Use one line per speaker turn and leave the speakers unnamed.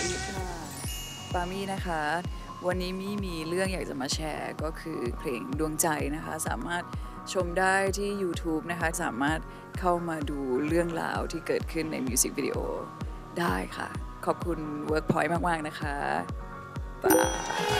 ดีค่ะปามี่นะคะ วันนี้มี่มีเรื่องอยากจะมาแชร์ก็คือเพลงดวงใจนะคะ สามารถชมได้ที่ YouTube นะคะ สามารถเข้ามาดูเรื่องราวที่เกิดขึ้นในมิวสิกวิดีโอได้ค่ะ ขอบคุณ Workpoint มาก ๆ นะคะบาย